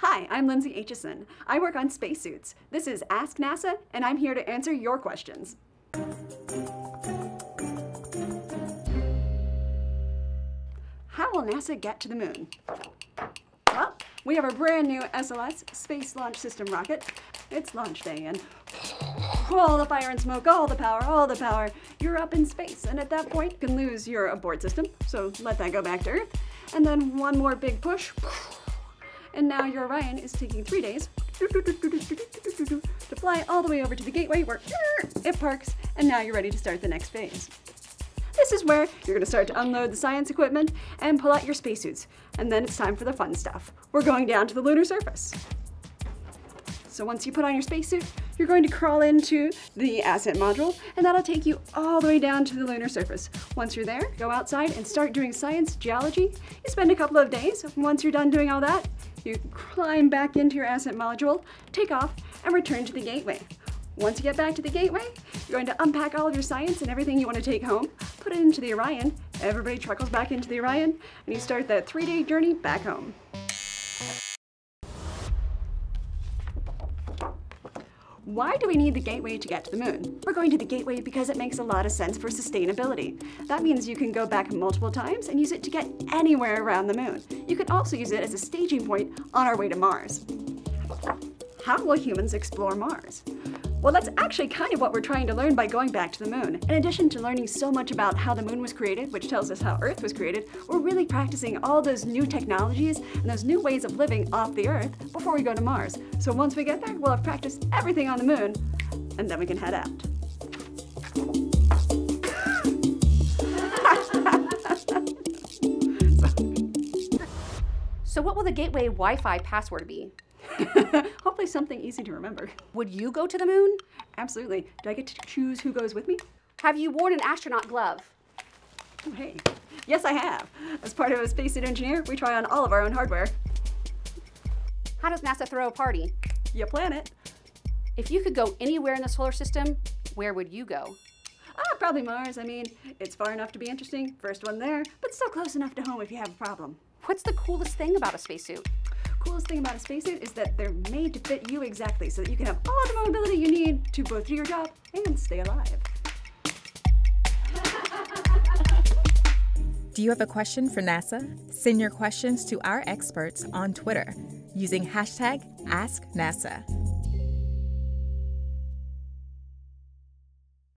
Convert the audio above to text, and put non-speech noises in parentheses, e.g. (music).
Hi, I'm Lindsay Aitchison. I work on spacesuits. This is Ask NASA, and I'm here to answer your questions. How will NASA get to the moon? Well, we have a brand new SLS, Space Launch System rocket. It's launch day, and all the fire and smoke, all the power, all the power. You're up in space, and at that point, you can lose your abort system, so let that go back to Earth. And then one more big push, and now your Orion is taking three days to fly all the way over to the gateway where it parks, and now you're ready to start the next phase. This is where you're going to start to unload the science equipment and pull out your spacesuits. And then it's time for the fun stuff. We're going down to the lunar surface. So once you put on your spacesuit, you're going to crawl into the ascent module, and that'll take you all the way down to the lunar surface. Once you're there, go outside and start doing science geology. You spend a couple of days. Once you're done doing all that, you climb back into your ascent module, take off, and return to the gateway. Once you get back to the gateway, you're going to unpack all of your science and everything you want to take home, put it into the Orion, everybody truckles back into the Orion, and you start that three-day journey back home. Why do we need the gateway to get to the moon? We're going to the gateway because it makes a lot of sense for sustainability. That means you can go back multiple times and use it to get anywhere around the moon. You can also use it as a staging point on our way to Mars. How will humans explore Mars? Well, that's actually kind of what we're trying to learn by going back to the moon. In addition to learning so much about how the moon was created, which tells us how Earth was created, we're really practicing all those new technologies and those new ways of living off the Earth before we go to Mars. So once we get there, we'll have practiced everything on the moon, and then we can head out. (laughs) So what will the gateway Wi-Fi password be? (laughs) Hopefully something easy to remember. Would you go to the moon? Absolutely. Do I get to choose who goes with me? Have you worn an astronaut glove? Oh, hey. Yes, I have. As part of a spacesuit engineer, we try on all of our own hardware. How does NASA throw a party? You plan it. If you could go anywhere in the solar system, where would you go? Ah, probably Mars. I mean, it's far enough to be interesting, first one there, but still close enough to home if you have a problem. What's the coolest thing about a spacesuit? The coolest thing about a spacesuit is that they're made to fit you exactly so that you can have all the mobility you need to both do your job and stay alive. Do you have a question for NASA? Send your questions to our experts on Twitter using hashtag AskNASA.